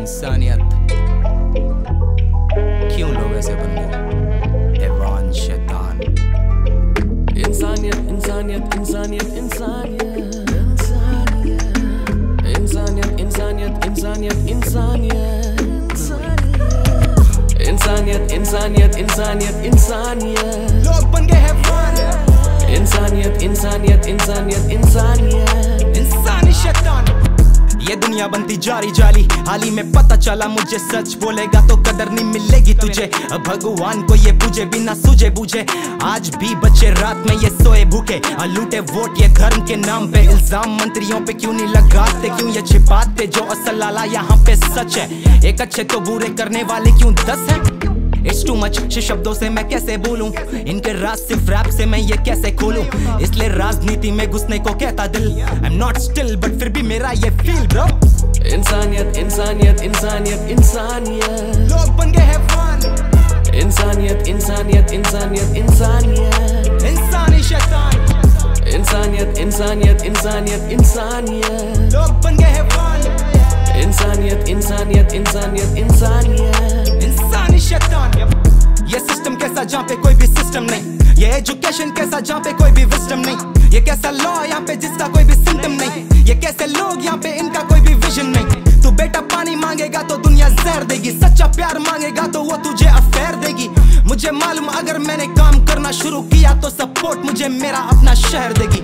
इंसानियत। क्यों लोग ऐसे बन गए? एवान शैतान। इंसानियत इंसानियत इंसानियत इंसानियत। इंसानियत इंसानियत इंसानियत इंसानियत। इंसानियत इंसानियत इंसानियत इंसानियत। लोग बन गए हैं इंसानियत इंसानियत इंसानियत इंसानियत। इंसानी शैतान। ये दुनिया बनती जारी जाली। हाल ही में पता चला, मुझे सच बोलेगा तो कदर नहीं मिलेगी तुझे। भगवान को ये पूजे बिना सूझे बूझे। आज भी बच्चे रात में ये सोए भूखे। लूटे वोट, ये धर्म के नाम पे। इल्ज़ाम मंत्रियों पे क्यों नहीं लगाते, क्यों ये छिपाते? जो असल लाला यहाँ पे सच है। एक अच्छे तो बुरे करने वाले क्यों दस है? इट्स टू मच शब्दों से मैं कैसे बोलूँ? इनके राज सिर्फ़ रैप से मैं ये कैसे खोलूं? इसलिए राजनीति में घुसने को कहता दिल। I am not still but फिर भी मेरा ये फील ब्रो इंसानियत इंसानियत इंसानियत इंसानियत। लोग बन गए हैं फान इंसानियत इंसानियत इंसानियत इंसानियत। इंसानी शैतान. इंसानियत इंसानियत इंसानियत इंसानियत। लोग बन गए हैं फान इंसानियत इंसानियत इंसानियत इंसानियत। ये एजुकेशन कैसा, जहाँ पे कोई भी विस्टम नहीं। ये कैसा लॉ यहाँ पे जिसका कोई भी सिम्टम नहीं। ये कैसे लोग, यहाँ पे इनका कोई भी विजन नहीं। तू बेटा पानी मांगेगा तो दुनिया जहर देगी। सच्चा प्यार मांगेगा तो वो तुझे अफेयर देगी। मुझे मालूम, अगर मैंने काम करना शुरू किया तो सपोर्ट मुझे मेरा अपना शहर देगी।